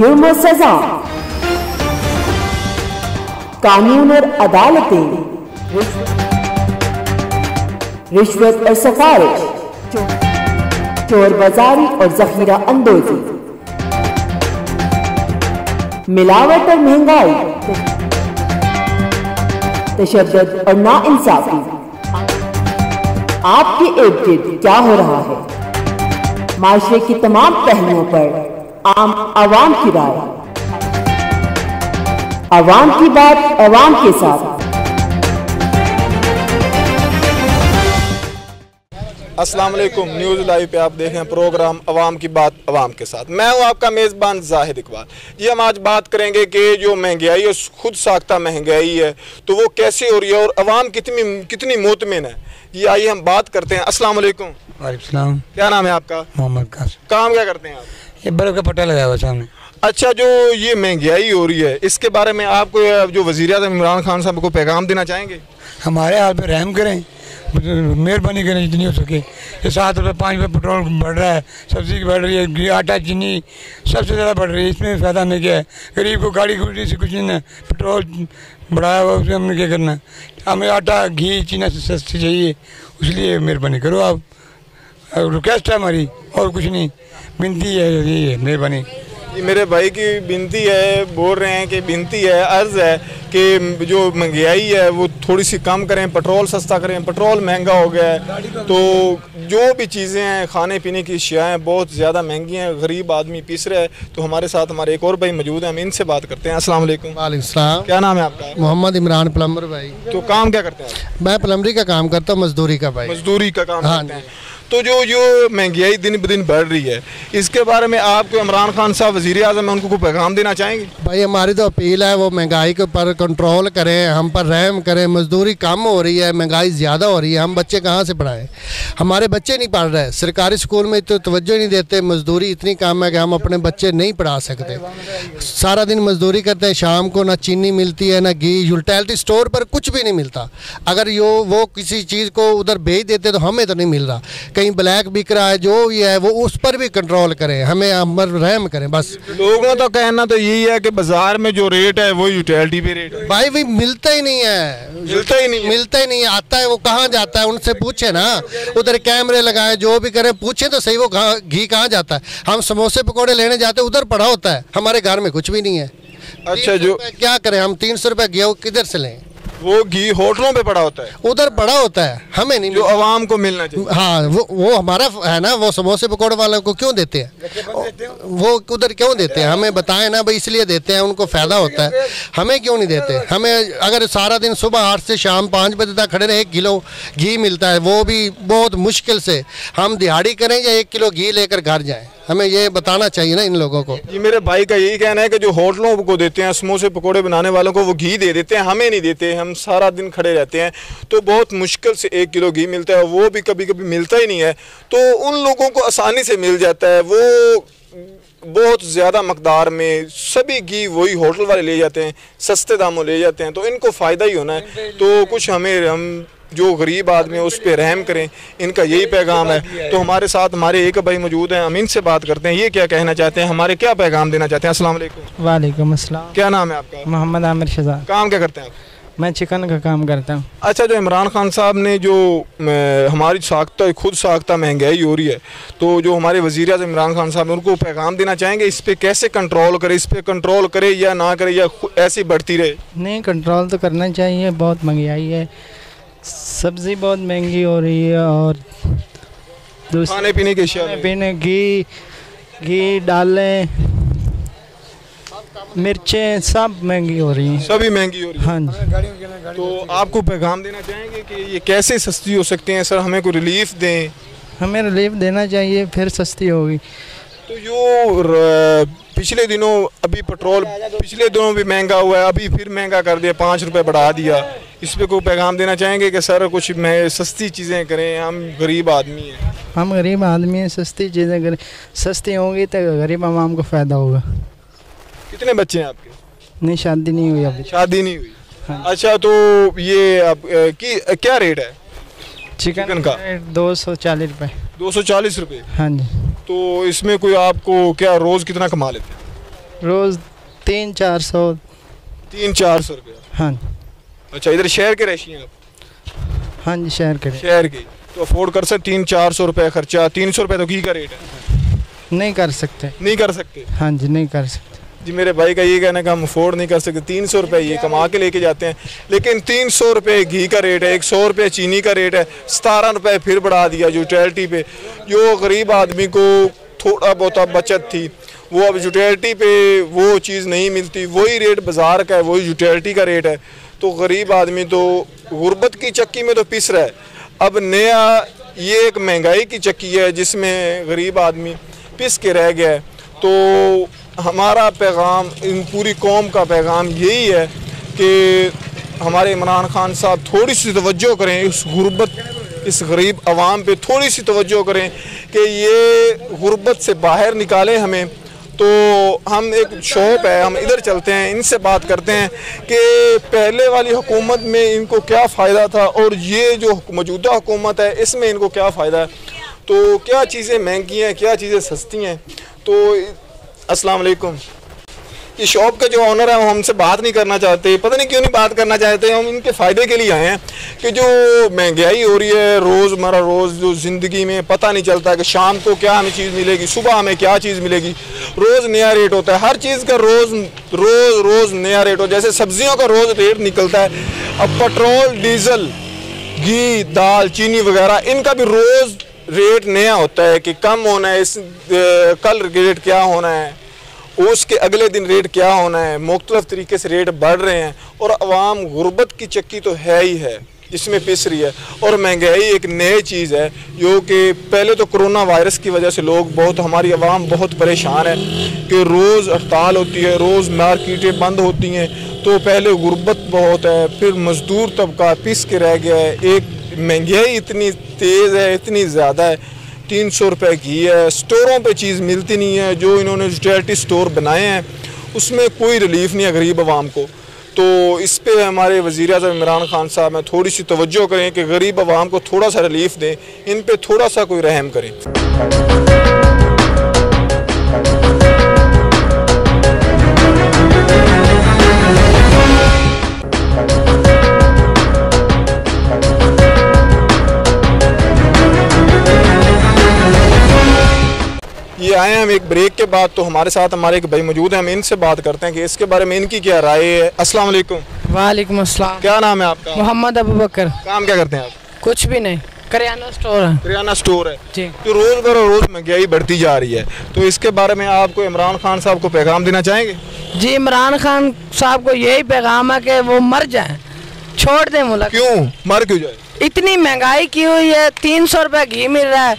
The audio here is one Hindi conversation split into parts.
जुर्म सजा। कानून और अदालतें। रिश्वत और सफारिश। चोर बाजारी और जखीरा अंदोजी। मिलावट और महँगाई। तशद और नाइंसाफी। आपके इर्द गिर्द क्या हो रहा है? माशरे की तमाम पहलुओं पर आम आवाम की राय। आवाम की बात आवाम के साथ। अस्सलाम वालेकुम न्यूज़ लाइव पे आप देख रहे हैं प्रोग्राम अवाम की बात अवाम के साथ। मैं हूँ आपका मेज़बान जाहिद इकबाल। ये हम आज बात करेंगे कि जो महँगाई है खुद साख्ता महँगाई है तो वो कैसे हो रही है और अवाम कितनी कितनी मुतमिन है? ये आइए हम बात करते हैं। अस्सलाम वालेकुम। वालेकुम क्या नाम है आपका? मोहम्मद कासिम। काम क्या करते हैं आप? ये बर्फ़ का पट्टा लगाया हुआ सामने। अच्छा जो ये महँगाई हो रही है इसके बारे में आपको जो वज़ीर अजम इमरान खान साहब को पैगाम देना चाहेंगे? हमारे हाल पे रहम करें मेहरबानी करें जितनी हो सके। ये सात रुपये पाँच रुपये पेट्रोल बढ़ रहा है सब्ज़ी की बढ़ रही है आटा चीनी सबसे ज़्यादा बढ़ रही है इसमें फ़ायदा नहीं क्या है? गरीब को गाड़ी गुड़ी से कुछ नहीं पेट्रोल बढ़ाया हुआ उसमें हमने क्या करना है? हमें आटा घी चीना सस्ती चाहिए इसलिए मेहरबानी करो आप। रिक्वेस्ट है हमारी और कुछ नहीं। विनती है यही है मेहरबानी मेरे भाई की बिनती है बोल रहे हैं कि बिनती है अर्ज़ है कि जो महँगाई है वो थोड़ी सी कम करें पेट्रोल सस्ता करें पेट्रोल महँगा हो गया है। तो जो भी चीज़ें हैं खाने पीने की अशियाएँ बहुत ज़्यादा महँगी हैं गरीब आदमी पीस रहे हैं तो हमारे साथ हमारे एक और भाई मौजूद हैं हम इनसे बात करते हैं। अस्सलाम वालेकुम। वालेकुम क्या नाम है आपका? मोहम्मद इमरान प्लम्बर भाई। तो काम क्या करते हैं मैं प्लम्बरी का काम करता हूँ मजदूरी का भाई। मजदूरी का काम हाँ करते हैं। तो जो जो महँगाई दिन ब दिन बढ़ रही है, इसके बारे में आपको इमरान खान साहब वज़ीर अजम है, उनको कोई पैगाम देना चाहेंगे? भाई, हमारी तो अपील है, वो महँगाई के ऊपर कंट्रोल करें, हम पर रहम करें, मजदूरी कम हो रही है, महँगाई ज़्यादा हो रही है, हम बच्चे कहाँ से पढ़ाएँ? हमारे बच्चे नहीं पढ़ रहे, सरकारी स्कूल में तो तवज्जो नहीं देते, मजदूरी इतनी कम है कि हम अपने बच्चे नहीं पढ़ा सकते। सारा दिन मजदूरी करते हैं, शाम को ना चीनी मिलती है, ना घी, यूटिलिटी स्टोर पर कुछ भी नहीं मिलता। अगर यो, वो किसी चीज़ को उधर भेज देते तो हमें तो नहीं मिल रहा। कहीं ब्लैक बिक रहा है जो भी है वो उस पर भी कंट्रोल करें हमें हम रहम करें बस। लोगों का कहना तो यही है कि बाज़ार में जो रेट है वो यूटिलिटी पे रेट है। भाई भी मिलता ही नहीं है। मिलता ही नहीं मिलता ही नहीं आता है वो कहाँ जाता है उनसे पूछे ना। उधर कैमरे लगाए जो भी करें पूछे तो सही वो घी कहाँ जाता है। हम समोसे पकौड़े लेने जाते उधर पड़ा होता है हमारे घर में कुछ भी नहीं है। अच्छा जो क्या करें हम तीन सौ रुपये गेहूँ किधर से लें? वो घी होटलों पे पड़ा होता है। उधर पड़ा होता है। हमें नहीं जो आवाम को मिलना चाहिए। हाँ वो वो हमारा है ना वो समोसे पकौड़े वालों को क्यों देते हैं? वो उधर क्यों देते हैं? हमें बताएँ ना भाई इसलिए देते हैं उनको फ़ायदा होता है। हमें क्यों नहीं देते? हमें अगर सारा दिन सुबह आठ से शाम पाँच बजे तक खड़े रहे एक किलो घी मिलता है वो भी बहुत मुश्किल से। हम दिहाड़ी करें या एक किलो घी लेकर घर जाएँ? हमें ये बताना चाहिए ना इन लोगों को। ये मेरे भाई का यही कहना है कि जो होटलों को देते हैं समोसे पकोड़े बनाने वालों को वो घी दे देते हैं हमें नहीं देते हम सारा दिन खड़े रहते हैं। तो बहुत मुश्किल से एक किलो घी मिलता है वो भी कभी कभी मिलता ही नहीं है। तो उन लोगों को आसानी से मिल जाता है वो बहुत ज़्यादा मकदार में सभी घी वही होटल वाले ले जाते हैं सस्ते दामों ले जाते हैं तो इनको फ़ायदा ही होना है। तो कुछ हमें हम जो गरीब आदमी है उस पर रहम करें। इनका यही पैगाम है। तो हमारे साथ हमारे एक भाई मौजूद हैं हम इनसे बात करते हैं। ये क्या कहना चाहते हैं? हमारे क्या पैगाम देना चाहते हैं? अस्सलाम वालेकुम। वालेकुम अस्सलाम। क्या नाम है आपका? मोहम्मद आमिर शजा काम क्या करते हैं आप? मैं चिकन का काम करता हूँ। अच्छा जो इमरान खान साहब ने जो हमारी साख्ता खुद साख्ता महँगाई हो रही है तो जो हमारे वज़ीर अजम इमरान खान साहब उनको पैगाम देना चाहेंगे? इस पर कैसे कंट्रोल करे? इस पर कंट्रोल करे या ना करे या ऐसी बढ़ती रहे? नहीं कंट्रोल तो करना चाहिए बहुत महँगाई है। सब्ज़ी बहुत महँगी हो रही है और खाने पीने के खाने पीने घी घी डालें मिर्चें सब महँगी हो रही हैं। सभी महँगी हो रही है। हाँ जी। तो आपको पैगाम देना चाहेंगे कि ये कैसे सस्ती हो सकती हैं? सर हमें कोई रिलीफ दें। हमें रिलीफ देना चाहिए फिर सस्ती होगी। तो यो पिछले दिनों अभी पेट्रोल पिछले दिनों भी महँगा हुआ है अभी फिर महँगा कर दिया पाँच रुपए बढ़ा दिया। इस पर कोई पैगाम देना चाहेंगे कि सर कुछ मैं सस्ती चीज़ें करें? हम गरीब आदमी हैं। हम गरीब आदमी हैं सस्ती चीज़ें करें। सस्ती होंगी तो गरीब आवाम को फ़ायदा होगा। कितने बच्चे हैं आपके? नहीं शादी नहीं हुई अभी। शादी नहीं हुई। हाँ। अच्छा तो ये अ, की क्या रेट है? चिकन चिकन का? दो सौ चालीस रुपये दो सौ चालीस रुपये हाँ जी। तो इसमें कोई आपको क्या रोज़ कितना कमा लेते हैं? रोज़ तीन चार सौ। तीन चार सौ रुपया? हाँ। अच्छा इधर शहर के रहिए हैं आप? हाँ जी शहर के। शहर के। तो अफोर्ड कर सकते तीन चार सौ रुपये खर्चा तीन सौ रुपये तो घी का रेट है। नहीं कर सकते। नहीं कर सकते? हाँ जी नहीं कर सकते। जी, मेरे भाई का ये कहना कि हम अफोर्ड नहीं कर सकते। तीन सौ रुपये ये कमा के लेके जाते हैं। लेकिन तीन सौ रुपये घी का रेट है, एक सौ रुपये चीनी का रेट है, सतारह रुपये फिर बढ़ा दिया यूटिलिटी पे। जो गरीब आदमी को थोड़ा बहुत बचत थी, वो अब यूटिलिटी पे वो चीज़ नहीं मिलती। वही रेट बाज़ार का है, वही यूटिलिटी का रेट है। तो गरीब आदमी तो गुर्बत की चक्की में तो पिस रहा है। अब नया ये एक महँगाई की चक्की है, जिसमें गरीब आदमी पिस के रह गया है। तो हमारा पैगाम, इन पूरी कौम का पैगाम यही है कि हमारे इमरान खान साहब थोड़ी सी तवज्जो करें, इस गुर्बत, इस गरीब आवाम पे थोड़ी सी तवज्जो करें कि ये गुर्बत से बाहर निकालें हमें। तो हम एक शॉप है, हम इधर चलते हैं, इनसे बात करते हैं कि पहले वाली हुकूमत में इनको क्या फ़ायदा था और ये जो मौजूदा हुकूमत है, इसमें इनको क्या फ़ायदा है? तो क्या चीज़ें महँगी हैं, क्या चीज़ें सस्ती हैं? तो अस्सलाम वालेकुम ये शॉप का जो ऑनर है, वो हमसे बात नहीं करना चाहते। पता नहीं क्यों नहीं बात करना चाहते। हम इनके फ़ायदे के लिए आए हैं कि जो महँगाई हो रही है, रोज़मर्रा, रोज़ जो ज़िंदगी में पता नहीं चलता कि शाम को क्या हमें चीज़ मिलेगी, सुबह हमें क्या चीज़ मिलेगी। रोज़ नया रेट होता है। हर चीज़ का रोज़ रोज़ रोज़ नया रेट हो। जैसे सब्जियों का रोज़ रेट निकलता है। अब पेट्रोल, डीजल, घी, दाल, चीनी वगैरह, इनका भी रोज़ रेट नया होता है कि कम होना है, इस कल रेट क्या होना है, उसके अगले दिन रेट क्या होना है, मुख्तलिफ़ तरीके से रेट बढ़ रहे हैं और आवाम गुर्बत की चक्की तो है ही है, जिसमें पिस रही है। और महँगाई एक नई चीज़ है, जो कि पहले तो कोरोना वायरस की वजह से लोग बहुत, हमारी आवाम बहुत परेशान है कि रोज़ हड़ताल होती है, रोज़ मार्केटें बंद होती हैं तो पहले गुर्बत बहुत है, फिर मज़दूर तबका पिस के रह गया है, एक महँगाई इतनी तेज़ है, इतनी ज़्यादा है। तीन सौ रुपये की है। स्टोरों पे चीज़ मिलती नहीं है। जो इन्होंने रिटेलिटी स्टोर बनाए हैं, उसमें कोई रिलीफ नहीं है गरीब आवाम को। तो इस पर हमारे वज़ी अजम इमरान खान साहब, में थोड़ी सी तोज्जो करें कि गरीब आवाम को थोड़ा सा रिलीफ दें। इन पर थोड़ा सा कोई रहम करें। आए हम एक ब्रेक के बाद तो हमारे साथ हमारे एक भाई मौजूद हैं हम इनसे बात करते हैं कि इसके बारे में इनकी क्या राय है। अस्सलाम वालेकुम। वालेकुम अस्सलाम। क्या नाम है आपका? मोहम्मद अबू बकर काम क्या करते हैं आप? कुछ भी नहीं करियाना स्टोर है। किराना स्टोर है। जी। तो रोज़ बर रोज़ महँगाई बढ़ती जा रही है। तो इसके बारे में आपको इमरान खान साहब को पैगाम देना चाहेंगे? जी इमरान खान साहब को यही पैगाम है कि वो मर जाए। छोड़ दें मुल्क। क्यों? मर क्यों जाए? इतनी महँगाई की हुई है तीन सौ रुपये घी मिल रहा है।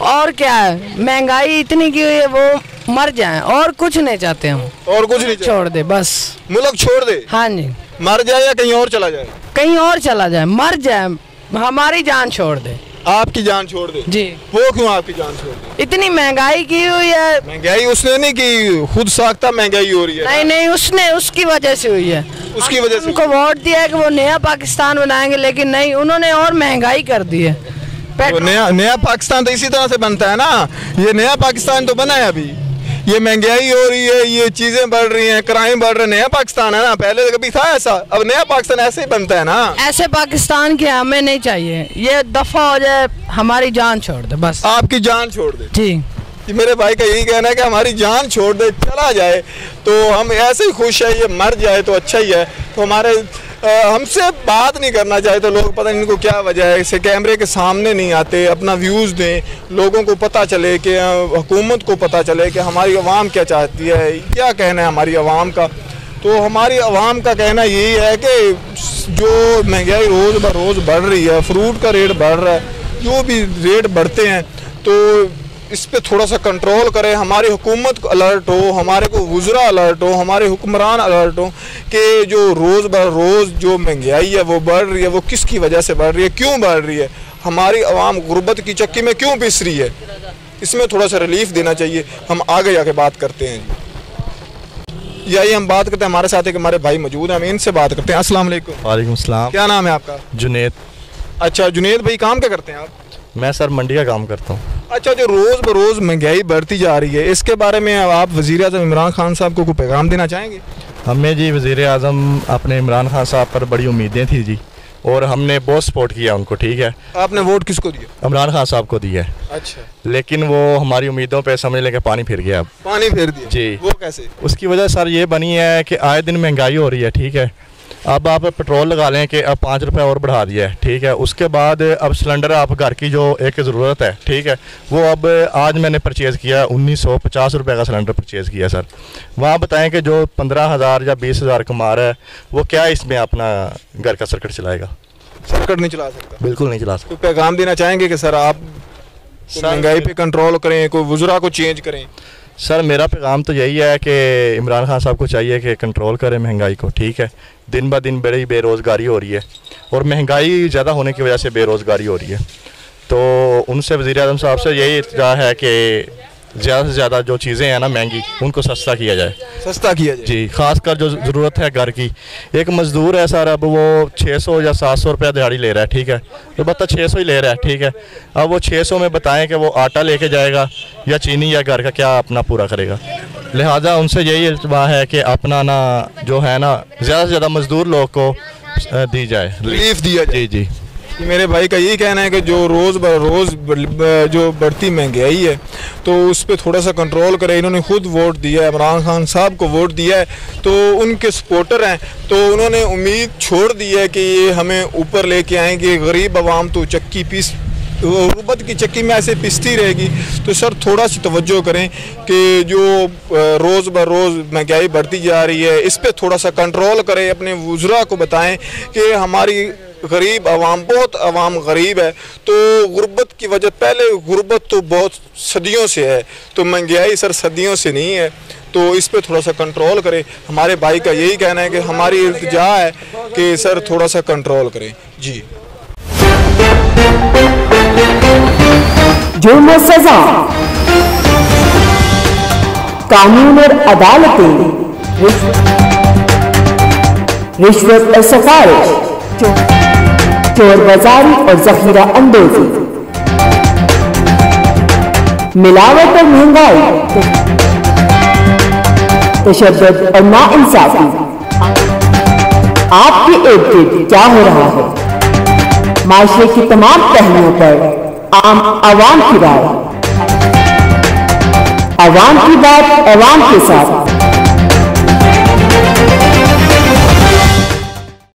और क्या है? महँगाई इतनी की हुई है वो मर जाए। और कुछ नहीं चाहते हम। और कुछ नहीं छोड़ दे बस। मुल्क छोड़ दे। हाँ जी। मर जाए या कहीं और चला जाए? कहीं और चला जाए मर जाए हमारी जान छोड़ दे। आपकी जान छोड़ दे? जी। वो क्यों आपकी जान छोड़ दे? इतनी महँगाई की हुई है। महँगाई उसने नहीं की खुद साख्ता महँगाई हो रही है। नहीं नहीं उसने उसकी वजह से हुई है। उसकी वजह से उनको वोट दिया है कि वो नया पाकिस्तान बनाएँगे लेकिन नहीं उन्होंने और महँगाई कर दी है। तो नया नया पाकिस्तान तो इसी तरह से बनता है ना। ये नया पाकिस्तान तो बना है अभी। ये महँगाई हो रही है ये चीज़ें बढ़ रही हैं क्राइम बढ़ रहे हैं। नया पाकिस्तान है ना पहले तो कभी था ऐसा। अब नया पाकिस्तान ऐसे ही बनता है ना। ऐसे पाकिस्तान के हमें नहीं चाहिए। ये दफ़ा हो जाए हमारी जान छोड़ दे बस। आपकी जान छोड़ दे। जी। कि मेरे भाई का यही कहना है कि हमारी जान छोड़ दे चला जाए। तो हम ऐसे ही खुश है ये मर जाए तो अच्छा ही है। तो हमारे हमसे बात नहीं करना चाहे तो लोग, पता नहीं इनको क्या वजह है, इसे कैमरे के सामने नहीं आते, अपना व्यूज़ दें, लोगों को पता चले कि हुकूमत को पता चले कि हमारी आवाम क्या चाहती है, क्या कहना है हमारी आवाम का। तो हमारी आवाम का कहना यही है कि जो महँगाई रोज़ ब रोज़ बढ़ रही है, फ्रूट का रेट बढ़ रहा है, जो भी रेट बढ़ते हैं तो इस पर थोड़ा सा कंट्रोल करें। हमारी हुकूमत को अलर्ट हो हमारे को वज़रा अलर्ट हो हमारे हुक्मरान अलर्ट हो कि जो रोज़ बर रोज़ जो महँगाई है वो बढ़ रही है वो किसकी वजह से बढ़ रही है क्यों बढ़ रही है? हमारी आवाम गुर्बत की चक्की में क्यों पिस रही है? इसमें थोड़ा सा रिलीफ देना चाहिए। हम आगे जाके बात करते हैं यही हम बात करते हैं। हमारे साथ एक हमारे भाई मौजूद हैं। हम इनसे बात करते हैं। अस्सलाम वालेकुम। वालेकुम सलाम। क्या नाम है आपका? जुनेद। अच्छा जुनेद भाई काम क्या करते हैं आप? मैं सर मंडी का काम करता हूँ। अच्छा जो रोज़ बरोज़ महँगाई बढ़ती जा रही है इसके बारे में आप वज़ीर अजम इमरान खान साहब को कोई पैगाम देना चाहेंगे? हमें जी वज़ी अजम अपने इमरान खान साहब पर बड़ी उम्मीदें थी जी और हमने बहुत सपोर्ट किया उनको ठीक है? आपने वोट किसको दिया? इमरान खान साहब को दिया है। अच्छा। लेकिन वो हमारी उम्मीदों पे समझ लेके पानी फिर गया अब। पानी फिर दिया। जी। वो कैसे? उसकी वजह सर ये बनी है कि आए दिन महँगाई हो रही है ठीक है? अब आप पेट्रोल लगा लें कि अब पाँच रुपये और बढ़ा दिया है ठीक है? उसके बाद अब सिलेंडर आप घर की जो एक ज़रूरत है ठीक है? वो अब आज मैंने परचेज़ किया उन्नीस सौ पचास रुपये का सिलेंडर परचेज़ किया सर। वहाँ बताएँ कि जो पंद्रह हज़ार या बीस हज़ार कमा रहा है वो क्या इसमें अपना घर का सर्किट चलाएगा? सर्किट नहीं चला सकता। बिल्कुल नहीं चला सकता। पैगाम देना चाहेंगे कि सर आप महँगाई पे कंट्रोल करें कोई वज़रा को चेंज करें? सर, मेरा पैगाम तो यही है कि इमरान खान साहब को चाहिए कि कंट्रोल करें महँगाई को, ठीक है? दिन ब दिन बड़ी बेरोज़गारी हो रही है और महँगाई ज़्यादा होने की वजह से बेरोज़गारी हो रही है। तो उनसे वज़ी अजम साहब से यही इतना है कि ज़्यादा से ज़्यादा जो चीज़ें हैं ना महँगी उनको सस्ता किया जाए। सस्ता किया जाए। जी खासकर जो ज़रूरत है घर की। एक मज़दूर है सर अब वो 600 या 700 रुपया दिहाड़ी ले रहा है ठीक है? तो बता 600 ही ले रहा है ठीक है? अब वो 600 में बताएँ कि वो आटा लेके जाएगा या चीनी या घर का क्या अपना पूरा करेगा। लिहाजा उनसे यही इल्तवा है कि अपना ना जो है ना ज़्यादा से ज़्यादा मज़दूर लोग को दी जाए। रिलीफ दिया जाए। जी जी। कि मेरे भाई का यही कहना है कि जो रोज़ ब, रोज़ जो बढ़ती महँगाई है तो उस पर थोड़ा सा कंट्रोल करें। इन्होंने खुद वोट दिया है, इमरान खान साहब को वोट दिया है। तो उनके सपोर्टर हैं तो उन्होंने उम्मीद छोड़ दी है कि ये हमें ऊपर लेके आएँगे। गरीब आवाम तो चक्की पीस गुर्बत की चक्की में ऐसे पिसती रहेगी। तो सर, थोड़ा सी तवज्जो करें कि जो रोज़ ब, रोज़ महँगाई बढ़ती जा रही है, इस पर थोड़ा सा कंट्रोल करें। अपने वज़रा को बताएँ कि हमारी गरीब आवाम बहुत आवाम गरीब है तो गुर्बत की वजह, पहले गुर्बत तो बहुत सदियों से है तो महँगाई सर सदियों से नहीं है तो इस पर थोड़ा सा कंट्रोल करें। हमारे भाई का यही कहना है कि हमारी इल्तजा है कि सर थोड़ा सा कंट्रोल करें। जी। जुर्म सजा। कानून और अदालतें। रिश्वत और सिफारिश। चोर बाजारी और जखीरा अंदोजी। मिलावट और महँगाई। तशद और नाइंसाफी। आपके इर्द गिर्द क्या हो रहा है? माशरे की तमाम पहलुओं पर आम आवाम की राय आवाम की बात आवाम के साथ।